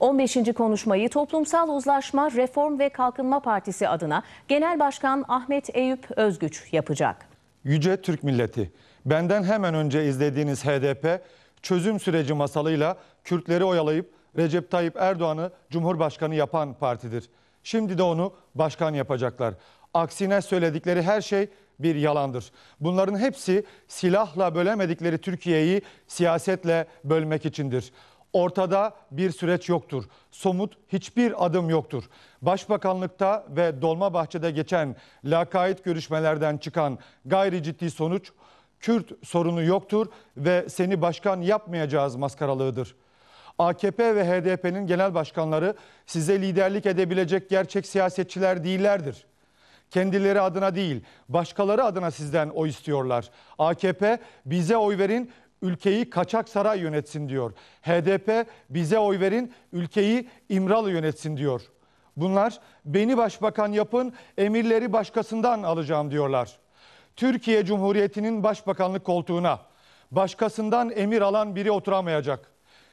15. konuşmayı Toplumsal Uzlaşma, Reform ve Kalkınma Partisi adına Genel Başkan Ahmet Eyüp Özgüç yapacak. Yüce Türk milleti, benden hemen önce izlediğiniz HDP çözüm süreci masalıyla Kürtleri oyalayıp Recep Tayyip Erdoğan'ı Cumhurbaşkanı yapan partidir. Şimdi de onu başkan yapacaklar. Aksine söyledikleri her şey bir yalandır. Bunların hepsi silahla bölemedikleri Türkiye'yi siyasetle bölmek içindir. Ortada bir süreç yoktur. Somut hiçbir adım yoktur. Başbakanlıkta ve Dolmabahçe'de geçen lakayt görüşmelerden çıkan gayri ciddi sonuç Kürt sorunu yoktur ve seni başkan yapmayacağız maskaralığıdır. AKP ve HDP'nin genel başkanları size liderlik edebilecek gerçek siyasetçiler değillerdir. Kendileri adına değil, başkaları adına sizden oy istiyorlar. AKP bize oy verin, ülkeyi kaçak saray yönetsin diyor. HDP bize oy verin, ülkeyi İmralı yönetsin diyor. Bunlar beni başbakan yapın, emirleri başkasından alacağım diyorlar. Türkiye Cumhuriyeti'nin başbakanlık koltuğuna başkasından emir alan biri oturamayacak.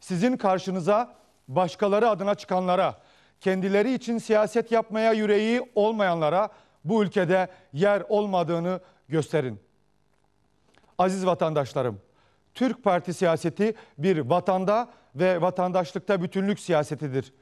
Sizin karşınıza başkaları adına çıkanlara, kendileri için siyaset yapmaya yüreği olmayanlara bu ülkede yer olmadığını gösterin. Aziz vatandaşlarım, Türk Parti siyaseti bir vatanda ve vatandaşlıkta bütünlük siyasetidir.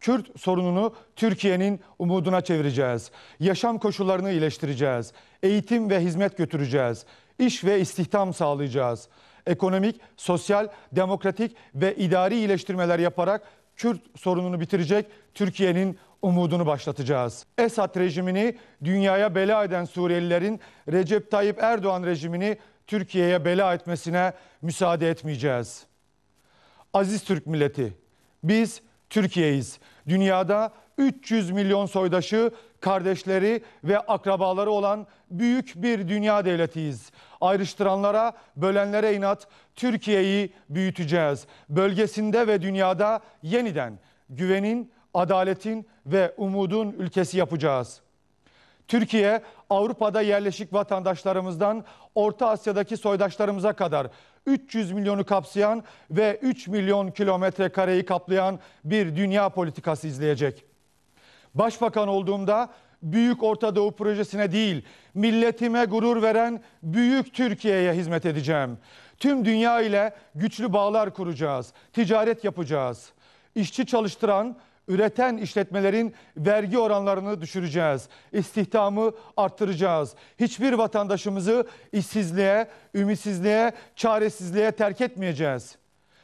Kürt sorununu Türkiye'nin umuduna çevireceğiz. Yaşam koşullarını iyileştireceğiz. Eğitim ve hizmet götüreceğiz. İş ve istihdam sağlayacağız. Ekonomik, sosyal, demokratik ve idari iyileştirmeler yaparak Kürt sorununu bitirecek Türkiye'nin umudunu başlatacağız. Esad rejimini dünyaya bela eden Suriyelilerin Recep Tayyip Erdoğan rejimini Türkiye'ye bela etmesine müsaade etmeyeceğiz. Aziz Türk milleti, biz Türkiye'yiz. Dünyada 300 milyon soydaşı, kardeşleri ve akrabaları olan büyük bir dünya devletiyiz. Ayrıştıranlara, bölenlere inat Türkiye'yi büyüteceğiz. Bölgesinde ve dünyada yeniden güvenin, adaletin ve umudun ülkesi yapacağız. Türkiye Avrupa'da yerleşik vatandaşlarımızdan Orta Asya'daki soydaşlarımıza kadar 300 milyonu kapsayan ve 3 milyon kilometre kareyi kaplayan bir dünya politikası izleyecek. Başbakan olduğumda Büyük Orta Doğu projesine değil, milletime gurur veren Büyük Türkiye'ye hizmet edeceğim. Tüm dünya ile güçlü bağlar kuracağız, ticaret yapacağız. İşçi çalıştıran, üreten işletmelerin vergi oranlarını düşüreceğiz. İstihdamı arttıracağız. Hiçbir vatandaşımızı işsizliğe, ümitsizliğe, çaresizliğe terk etmeyeceğiz.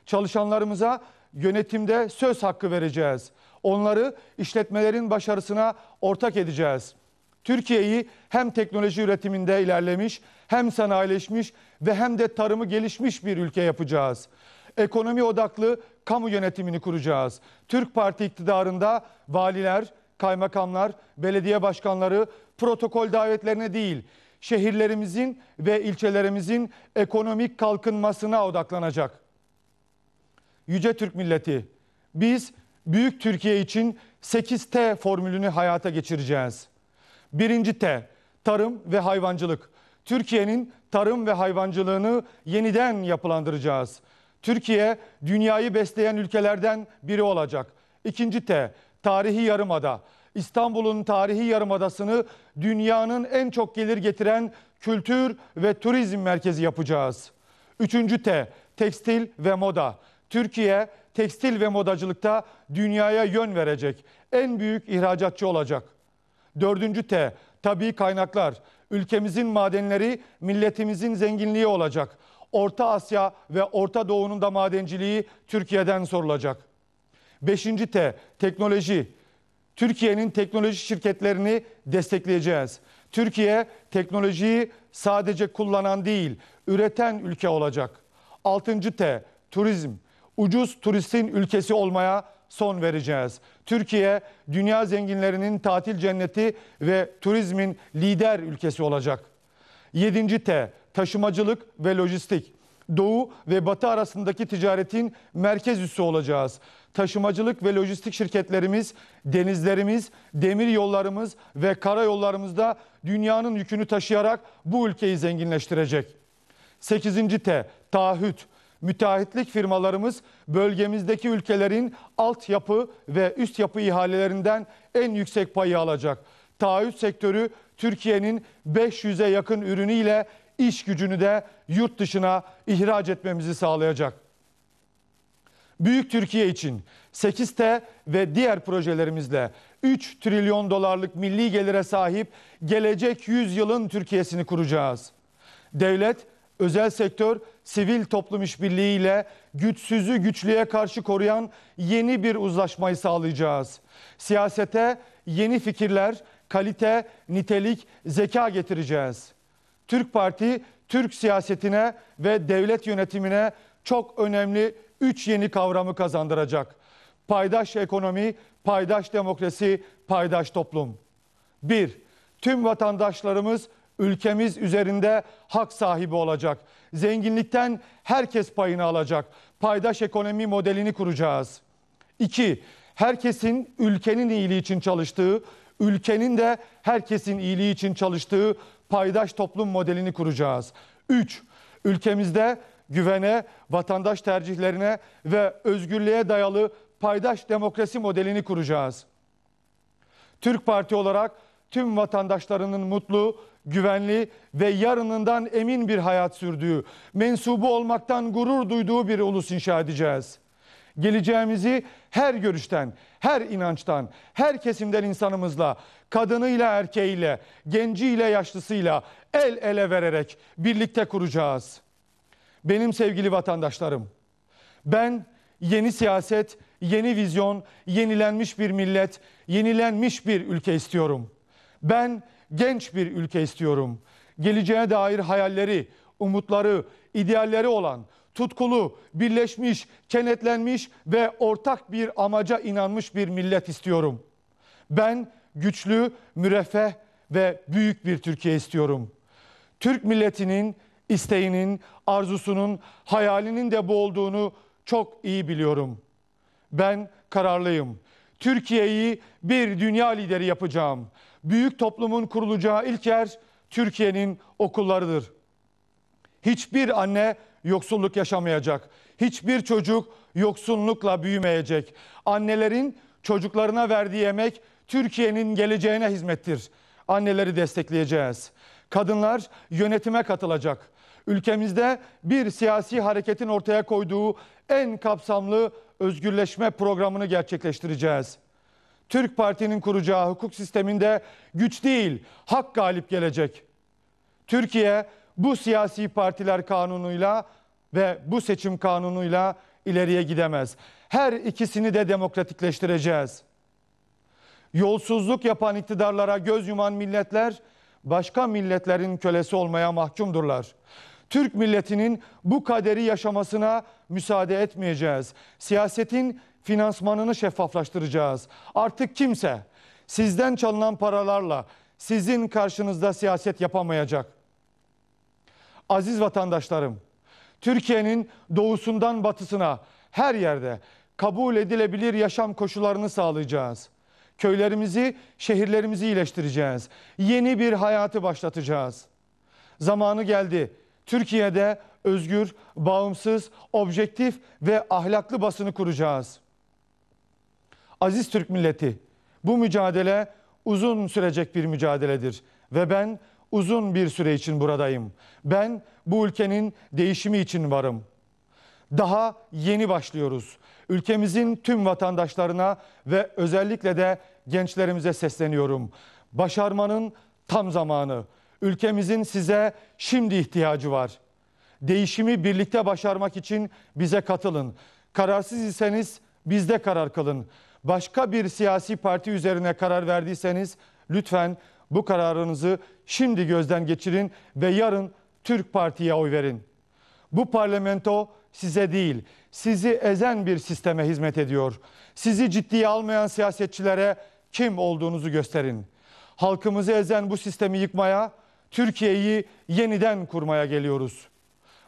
Çalışanlarımıza yönetimde söz hakkı vereceğiz. Onları işletmelerin başarısına ortak edeceğiz. Türkiye'yi hem teknoloji üretiminde ilerlemiş, hem sanayileşmiş ve hem de tarımı gelişmiş bir ülke yapacağız. Ekonomi odaklı kamu yönetimini kuracağız. Türk Parti iktidarında valiler, kaymakamlar, belediye başkanları protokol davetlerine değil, şehirlerimizin ve ilçelerimizin ekonomik kalkınmasına odaklanacak. Yüce Türk milleti, biz Büyük Türkiye için 8T formülünü hayata geçireceğiz. Birinci T, tarım ve hayvancılık. Türkiye'nin tarım ve hayvancılığını yeniden yapılandıracağız. Türkiye dünyayı besleyen ülkelerden biri olacak. İkinci T, tarihi yarımada. İstanbul'un tarihi yarımadasını dünyanın en çok gelir getiren kültür ve turizm merkezi yapacağız. Üçüncü T, tekstil ve moda. Türkiye tekstil ve modacılıkta dünyaya yön verecek. En büyük ihracatçı olacak. Dördüncü T, tabii kaynaklar. Ülkemizin madenleri milletimizin zenginliği olacak. Orta Asya ve Orta Doğu'nun da madenciliği Türkiye'den sorulacak. Beşinci T, teknoloji. Türkiye'nin teknoloji şirketlerini destekleyeceğiz. Türkiye teknolojiyi sadece kullanan değil, üreten ülke olacak. Altıncı T, turizm. Ucuz turistin ülkesi olmaya son vereceğiz. Türkiye dünya zenginlerinin tatil cenneti ve turizmin lider ülkesi olacak. Yedinci T, taşımacılık ve lojistik. Doğu ve Batı arasındaki ticaretin merkez üssü olacağız. Taşımacılık ve lojistik şirketlerimiz, denizlerimiz, demir yollarımız ve karayollarımızda dünyanın yükünü taşıyarak bu ülkeyi zenginleştirecek. 8. T, taahhüt. Müteahhitlik firmalarımız bölgemizdeki ülkelerin altyapı ve üst yapı ihalelerinden en yüksek payı alacak. Taahhüt sektörü Türkiye'nin 500'e yakın ürünüyle iş gücünü de yurt dışına ihraç etmemizi sağlayacak. Büyük Türkiye için 8T ve diğer projelerimizle 3 trilyon dolarlık milli gelire sahip gelecek 100 yılın Türkiye'sini kuracağız. Devlet, özel sektör, sivil toplum işbirliği ile güçsüzü güçlüye karşı koruyan yeni bir uzlaşmayı sağlayacağız. Siyasete yeni fikirler, kalite, nitelik, zeka getireceğiz. Türk Parti, Türk siyasetine ve devlet yönetimine çok önemli üç yeni kavramı kazandıracak. Paydaş ekonomi, paydaş demokrasi, paydaş toplum. 1. Tüm vatandaşlarımız ülkemiz üzerinde hak sahibi olacak. Zenginlikten herkes payını alacak. Paydaş ekonomi modelini kuracağız. 2. Herkesin ülkenin iyiliği için çalıştığı, ülkenin de herkesin iyiliği için çalıştığı paydaş toplum modelini kuracağız. 3. Ülkemizde güvene, vatandaş tercihlerine ve özgürlüğe dayalı paydaş demokrasi modelini kuracağız. Türk Parti olarak tüm vatandaşlarının mutlu, güvenli ve yarınından emin bir hayat sürdüğü, mensubu olmaktan gurur duyduğu bir ulus inşa edeceğiz. Geleceğimizi her görüşten, her inançtan, her kesimden insanımızla, kadınıyla erkeğiyle, genciyle yaşlısıyla el ele vererek birlikte kuracağız. Benim sevgili vatandaşlarım, ben yeni siyaset, yeni vizyon, yenilenmiş bir millet, yenilenmiş bir ülke istiyorum. Ben genç bir ülke istiyorum. Geleceğe dair hayalleri, umutları, idealleri olan, tutkulu, birleşmiş, kenetlenmiş ve ortak bir amaca inanmış bir millet istiyorum. Ben güçlü, müreffeh ve büyük bir Türkiye istiyorum. Türk milletinin isteğinin, arzusunun, hayalinin de bu olduğunu çok iyi biliyorum. Ben kararlıyım. Türkiye'yi bir dünya lideri yapacağım. Büyük toplumun kurulacağı ilk yer Türkiye'nin okullarıdır. Hiçbir anne yoksulluk yaşamayacak. Hiçbir çocuk yoksunlukla büyümeyecek. Annelerin çocuklarına verdiği emek Türkiye'nin geleceğine hizmettir. Anneleri destekleyeceğiz. Kadınlar yönetime katılacak. Ülkemizde bir siyasi hareketin ortaya koyduğu en kapsamlı özgürleşme programını gerçekleştireceğiz. Türk Parti'nin kuracağı hukuk sisteminde güç değil, hak galip gelecek. Türkiye bu siyasi partiler kanunuyla ve bu seçim kanunuyla ileriye gidemez. Her ikisini de demokratikleştireceğiz. Yolsuzluk yapan iktidarlara göz yuman milletler başka milletlerin kölesi olmaya mahkumdurlar. Türk milletinin bu kaderi yaşamasına müsaade etmeyeceğiz. Siyasetin finansmanını şeffaflaştıracağız. Artık kimse sizden çalınan paralarla sizin karşınızda siyaset yapamayacak. Aziz vatandaşlarım, Türkiye'nin doğusundan batısına her yerde kabul edilebilir yaşam koşullarını sağlayacağız. Köylerimizi, şehirlerimizi iyileştireceğiz. Yeni bir hayatı başlatacağız. Zamanı geldi. Türkiye'de özgür, bağımsız, objektif ve ahlaklı basını kuracağız. Aziz Türk milleti, bu mücadele uzun sürecek bir mücadeledir ve ben uzun bir süre için buradayım. Ben bu ülkenin değişimi için varım. Daha yeni başlıyoruz. Ülkemizin tüm vatandaşlarına ve özellikle de gençlerimize sesleniyorum. Başarmanın tam zamanı. Ülkemizin size şimdi ihtiyacı var. Değişimi birlikte başarmak için bize katılın. Kararsız iseniz bizde karar kılın. Başka bir siyasi parti üzerine karar verdiyseniz lütfen bu kararınızı şimdi gözden geçirin ve yarın Türk Parti'ye oy verin. Bu parlamento size değil, sizi ezen bir sisteme hizmet ediyor. Sizi ciddiye almayan siyasetçilere kim olduğunuzu gösterin. Halkımızı ezen bu sistemi yıkmaya, Türkiye'yi yeniden kurmaya geliyoruz.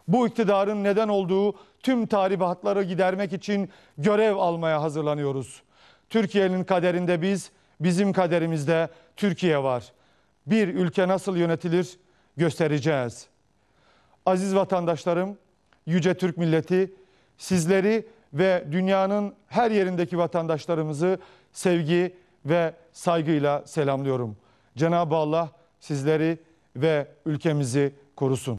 Bu iktidarın neden olduğu tüm tahribatları gidermek için görev almaya hazırlanıyoruz. Türkiye'nin kaderinde biz, bizim kaderimizde Türkiye var. Bir ülke nasıl yönetilir göstereceğiz. Aziz vatandaşlarım, yüce Türk milleti sizleri ve dünyanın her yerindeki vatandaşlarımızı sevgi ve saygıyla selamlıyorum. Cenab-ı Allah sizleri ve ülkemizi korusun.